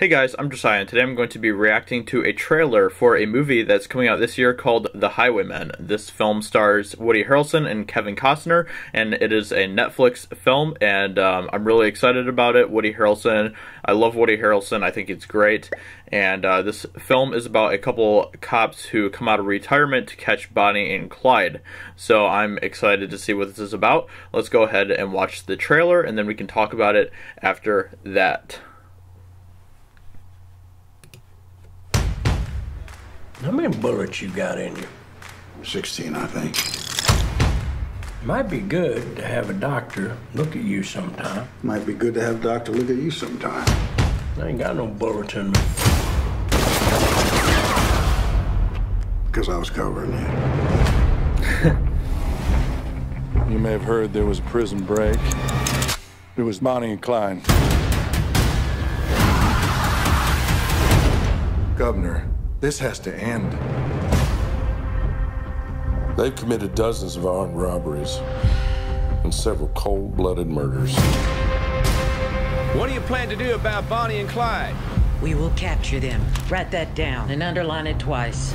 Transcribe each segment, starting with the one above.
Hey guys, I'm Josiah and today I'm going to be reacting to a trailer for a movie that's coming out this year called The Highwaymen. This film stars Woody Harrelson and Kevin Costner and it is a Netflix film and um, I'm really excited about it. Woody Harrelson, I love Woody Harrelson, I think it's great and uh, this film is about a couple cops who come out of retirement to catch Bonnie and Clyde. So I'm excited to see what this is about. Let's go ahead and watch the trailer and then we can talk about it after that. How many bullets you got in you? 16, I think. Might be good to have a doctor look at you sometime. Might be good to have a doctor look at you sometime. I ain't got no bullets in me. Because I was covering you. you may have heard there was a prison break. It was Bonnie and Clyde. Governor, this has to end. They've committed dozens of armed robberies and several cold-blooded murders. What do you plan to do about Bonnie and Clyde? We will capture them. Write that down and underline it twice.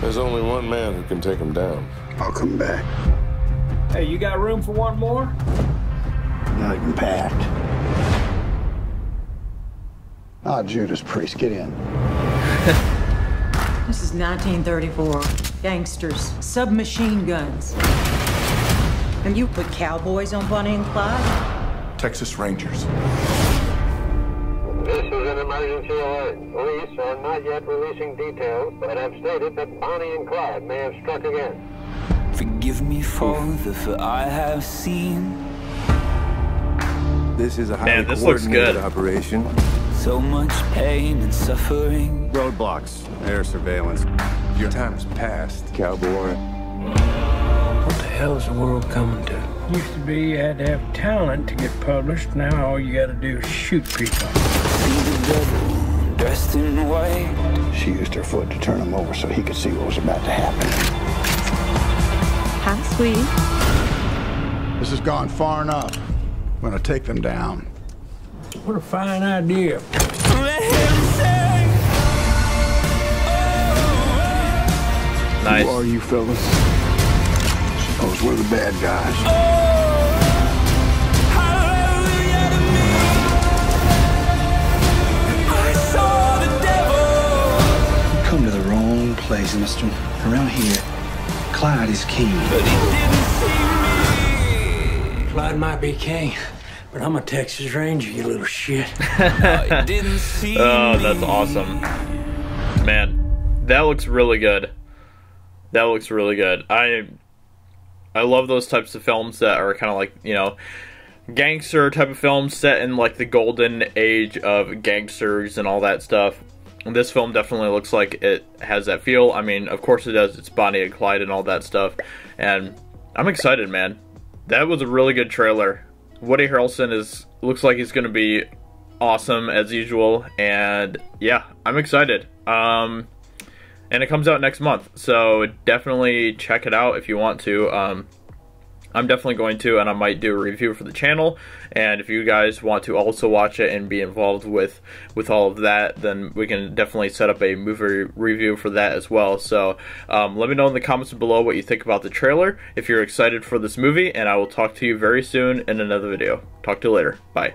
There's only one man who can take them down. I'll come back. Hey, you got room for one more? Not even packed. Ah, Judas Priest, get in. This is 1934. Gangsters, submachine guns. And you put cowboys on Bonnie and Clyde? Texas Rangers. This is an emergency alert. Police are not yet releasing details, but have stated that Bonnie and Clyde may have struck again. Forgive me, Father, for I have seen. This is a highly Man, this looks coordinated good. operation. So much pain and suffering. Roadblocks, air surveillance. Your time has passed, cowboy. What the hell is the world coming to? Used to be you had to have talent to get published. Now all you gotta do is shoot people. See the devil dressed in white. She used her foot to turn him over so he could see what was about to happen. Hi, sweetie. This has gone far enough. I'm gonna take them down. What a fine idea. Let. Nice. Who are you fellas? Suppose we're the bad guys. Hallelujah to me. I saw the devil, Come to the wrong place, mister. Around here, Clyde is king. but he didn't see me. Clyde might be king, but I'm a Texas Ranger, you little shit. No, he didn't see Oh, that's awesome. Man, that looks really good. That looks really good. I I love those types of films that are kind of like, you know, gangster type of films set in like the golden age of gangsters and all that stuff. And this film definitely looks like it has that feel. I mean, of course it does. It's Bonnie and Clyde and all that stuff. And I'm excited, man. That was a really good trailer. Woody Harrelson is looks like he's going to be awesome as usual and yeah i'm excited. Um and it comes out next month so definitely check it out if you want to. Um i'm definitely going to and i might do a review for the channel. And if you guys want to also watch it and be involved with with all of that then we can definitely set up a movie review for that as well. So um, let me know in the comments below what you think about the trailer if you're excited for this movie and i will talk to you very soon in another video. Talk to you later. Bye